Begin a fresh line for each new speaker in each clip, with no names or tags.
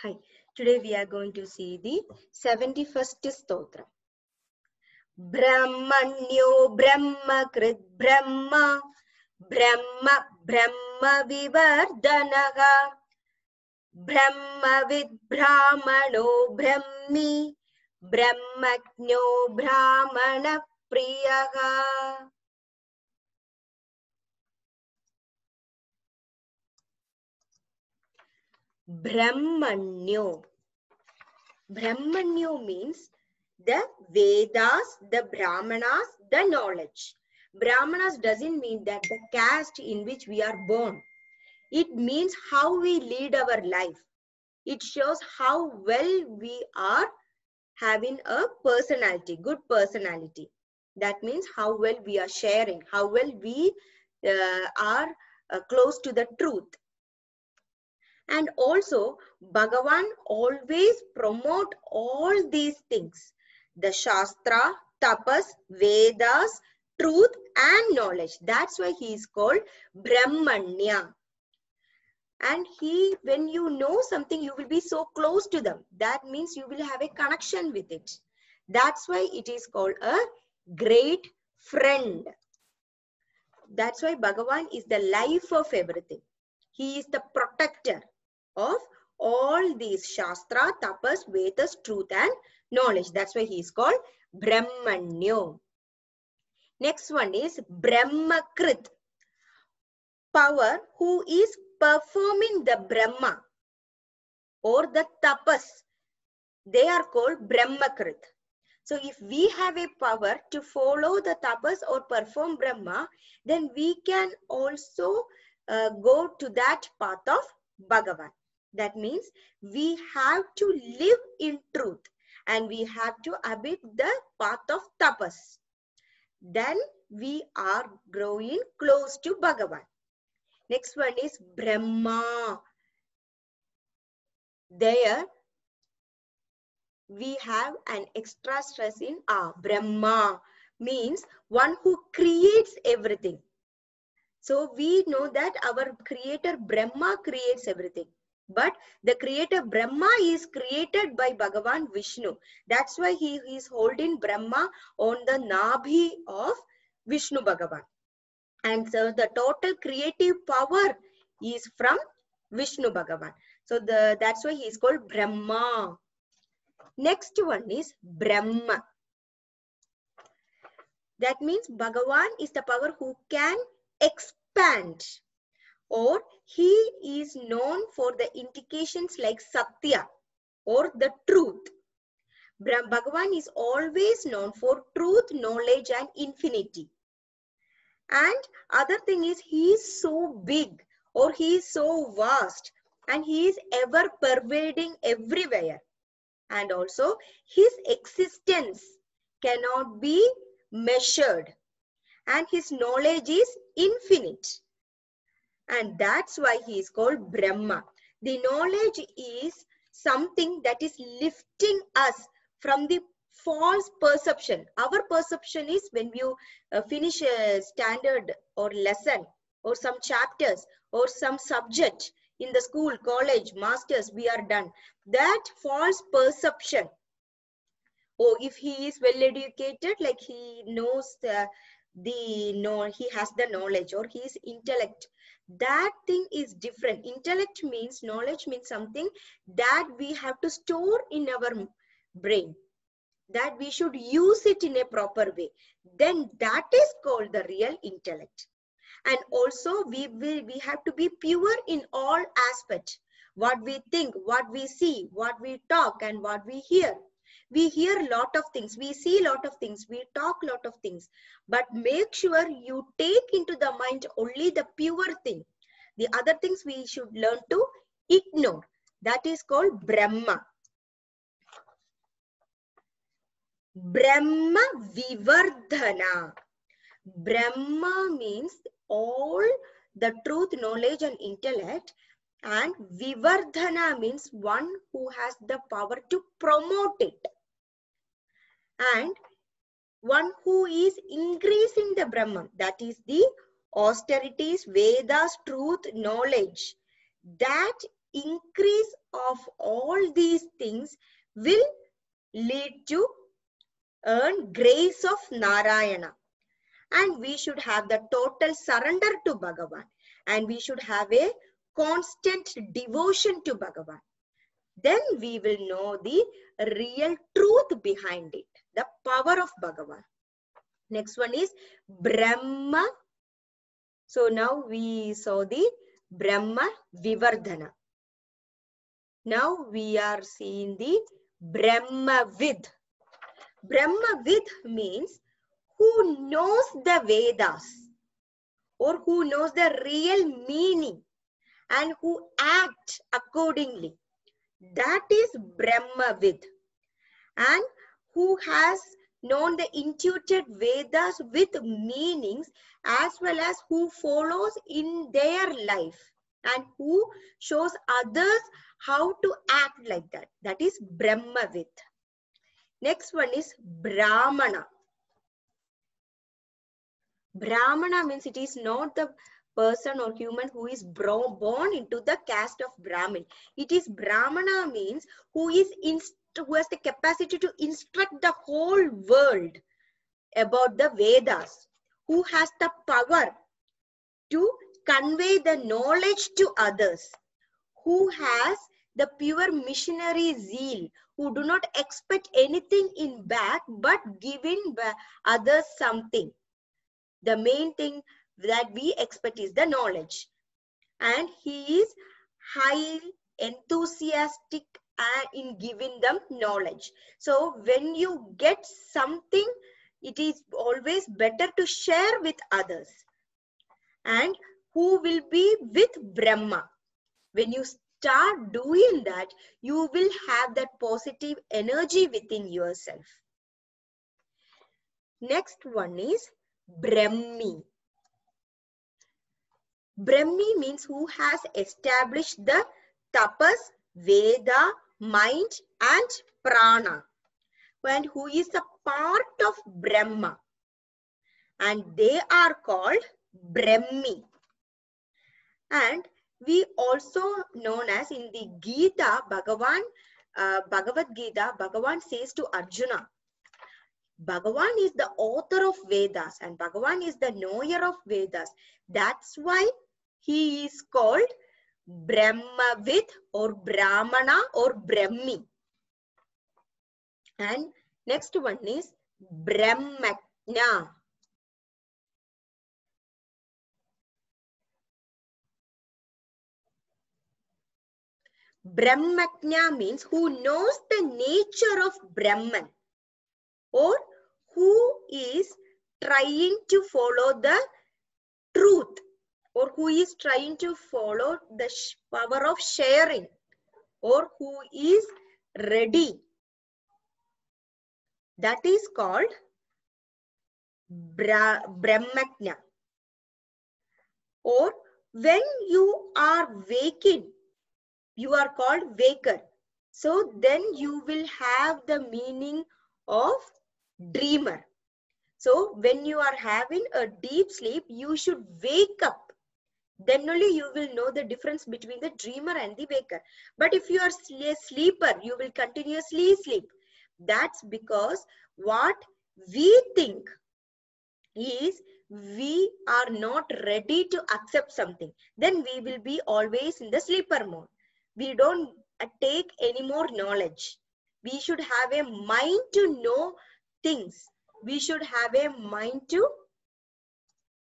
Hi, today we are going to see the 71st stotra. Brahmanyo Brahma Krit Brahma Brahma Brahma Vivardanaga Brahma Vid Brahmano Brahmi Brahmajno Brahmana Priyaga Brahmanyo. Brahmanyo means the Vedas, the Brahmanas, the knowledge. Brahmanas doesn't mean that the caste in which we are born. It means how we lead our life. It shows how well we are having a personality, good personality. That means how well we are sharing, how well we uh, are uh, close to the truth and also bhagavan always promote all these things. The shastra tapas vedas truth and knowledge. That's why he is called brahmanya. And he when you know something you will be so close to them. That means you will have a connection with it. That's why it is called a great friend. That's why bhagavan is the life of everything. He is the protector of all these Shastra, Tapas, Vedas, truth and knowledge. That's why he is called Brahmanyo. Next one is Brahmakrit. Power who is performing the Brahma or the Tapas. They are called Brahmakrit. So if we have a power to follow the tapas or perform Brahma, then we can also uh, go to that path of Bhagavan. That means we have to live in truth and we have to abide the path of tapas. Then we are growing close to Bhagavan. Next one is Brahma. There we have an extra stress in ah, Brahma means one who creates everything. So we know that our creator Brahma creates everything. But the creator Brahma is created by Bhagavan Vishnu. That's why he is holding Brahma on the Nabhi of Vishnu Bhagavan. And so the total creative power is from Vishnu Bhagavan. So the that's why he is called Brahma. Next one is Brahma. That means Bhagavan is the power who can expand or he is known for the indications like Satya or the truth. Bhagavan is always known for truth, knowledge and infinity. And other thing is he is so big or he is so vast and he is ever pervading everywhere. And also his existence cannot be measured and his knowledge is infinite and that's why he is called Brahma. The knowledge is something that is lifting us from the false perception. Our perception is when you uh, finish a standard or lesson or some chapters or some subject in the school, college, masters, we are done. That false perception. Oh, if he is well educated, like he knows uh, the know, he has the knowledge or he is intellect. That thing is different. Intellect means knowledge means something that we have to store in our brain that we should use it in a proper way. Then that is called the real intellect. And also we will we have to be pure in all aspects. What we think what we see what we talk and what we hear we hear a lot of things. We see a lot of things. We talk lot of things. But make sure you take into the mind only the pure thing. The other things we should learn to ignore. That is called brahma. Brahma vivardhana. Brahma means all the truth knowledge and intellect. And vivardhana means one who has the power to promote it and one who is increasing the Brahman, that is the austerities, Vedas, truth, knowledge. That increase of all these things will lead to earn grace of Narayana. And we should have the total surrender to Bhagavan. And we should have a constant devotion to Bhagavan. Then we will know the real truth behind it, the power of Bhagavan. Next one is Brahma. So now we saw the Brahma Vivardhana. Now we are seeing the Brahma Vid. Brahma Vid means who knows the Vedas or who knows the real meaning and who act accordingly. That is Brahma Vid. And who has known the intuited Vedas with meanings as well as who follows in their life and who shows others how to act like that. That is Brahmavid. Next one is Brahmana. Brahmana means it is not the person or human who is born into the caste of Brahmin. It is Brahmana means who is who has the capacity to instruct the whole world about the Vedas, who has the power to convey the knowledge to others, who has the pure missionary zeal, who do not expect anything in back but giving others something. The main thing that we expect is the knowledge. And he is highly enthusiastic in giving them knowledge. So when you get something, it is always better to share with others. And who will be with Brahma. When you start doing that, you will have that positive energy within yourself. Next one is Brahmi. Brahmi means who has established the tapas, Veda, mind and prana. And who is a part of Brahma? And they are called Brahmi. And we also known as in the Gita Bhagavan uh, Bhagavad Gita Bhagavan says to Arjuna Bhagavan is the author of Vedas and Bhagavan is the knower of Vedas. That's why he is called Brahmavid or Brahmana or Brahmi. And next one is Brahmajna. Brahmajna means who knows the nature of Brahman or who is trying to follow the truth or who is trying to follow the power of sharing or who is ready. That is called Bra Brahmajna. Or when you are waking, you are called waker. So then you will have the meaning of dreamer. So when you are having a deep sleep, you should wake up then only you will know the difference between the dreamer and the waker. But if you are a sleeper, you will continuously sleep. That's because what we think is we are not ready to accept something. Then we will be always in the sleeper mode. We don't uh, take any more knowledge. We should have a mind to know things. We should have a mind to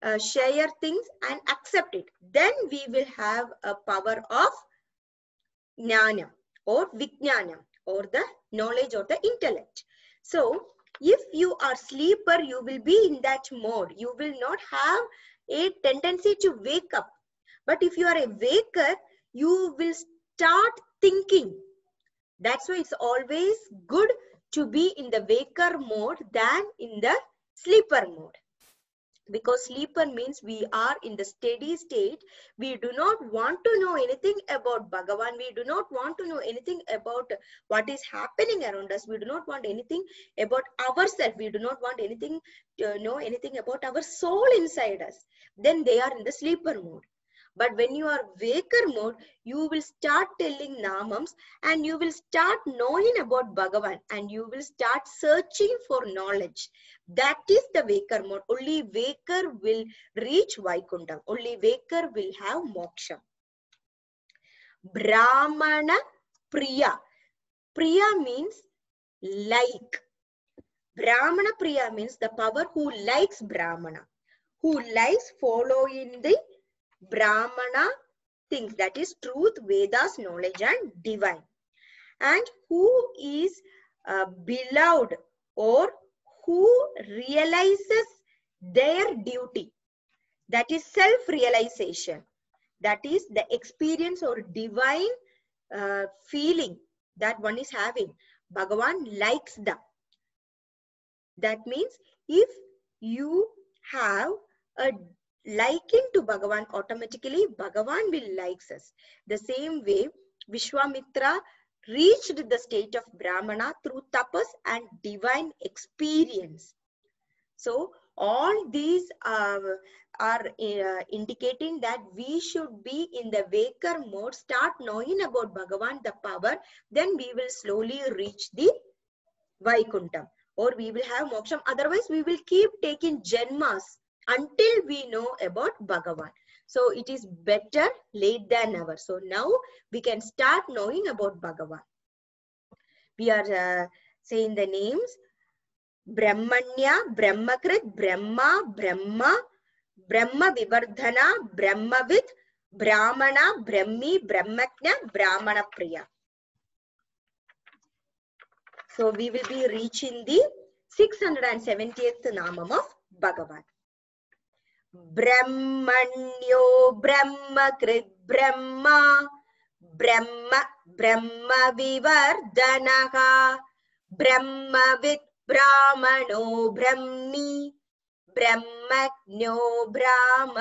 uh, share things and accept it. Then we will have a power of jnana or vijnana or the knowledge or the intellect. So if you are sleeper, you will be in that mode. You will not have a tendency to wake up. But if you are a waker, you will start thinking. That's why it's always good to be in the waker mode than in the sleeper mode because sleeper means we are in the steady state. We do not want to know anything about bhagavan. We do not want to know anything about what is happening around us. We do not want anything about ourselves. We do not want anything to know anything about our soul inside us. Then they are in the sleeper mode But when you are waker mode, you will start telling Namams and you will start knowing about Bhagavan and you will start searching for knowledge. That is the waker mode. Only waker will reach Vaikuntham. Only waker will have moksha. Brahmana Priya. Priya means like. Brahmana Priya means the power who likes Brahmana, who likes following the Brahmana things that is truth, Vedas, knowledge, and divine. And who is uh, beloved or who realizes their duty. That is self realization. That is the experience or divine uh, feeling that one is having. Bhagavan likes them. That means if you have a liking to Bhagavan, automatically Bhagavan will likes us. The same way, Vishwamitra reached the state of Brahmana through tapas and divine experience. So all these uh, are uh, indicating that we should be in the waker mode, start knowing about Bhagavan, the power, then we will slowly reach the Vaikuntham or we will have moksham. Otherwise, we will keep taking janmas until we know about Bhagavan. So it is better late than never. So now we can start knowing about Bhagavan. We are uh, saying the names Brahmanya, Brahmakrit, Brahma, Brahma, Brahma Vivardhana, Brahmavid, Brahmana, Brahmi, Brahmajna, Brahmana Priya. So we will be reaching the 670th Namam of Bhagavan. ब्रह्मण्यो ब्रह्मकृत् Brahma ब्रह्म ब्रह्मविवर्धनः ब्रह्मवित् ब्राह्मणो ब्रह्मी ब्रह्मज्ञो ब्राह्मणप्रियः।